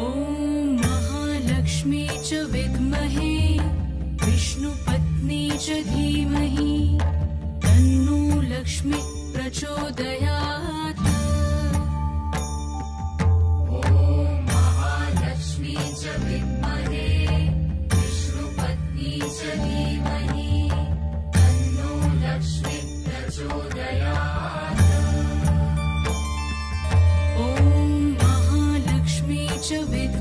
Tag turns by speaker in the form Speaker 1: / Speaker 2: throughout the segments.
Speaker 1: ॐ महालक्ष्मी च विद्महे विष्णुपत्नी च धीमहि तन्नो लक्ष्मी प्रचोदयात्।
Speaker 2: महालक्ष्मी च विद्महे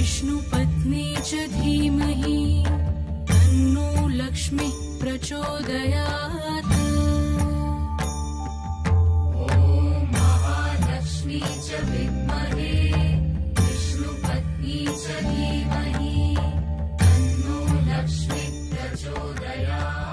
Speaker 2: विष्णुपत्नी च धीमहि तन्नो लक्ष्मी प्रचोदयात्।
Speaker 1: ॐ महालक्ष्मी च विद्महे विष्णुपत्नी च धीमहि तन्नो लक्ष्मी प्रचोदयात्।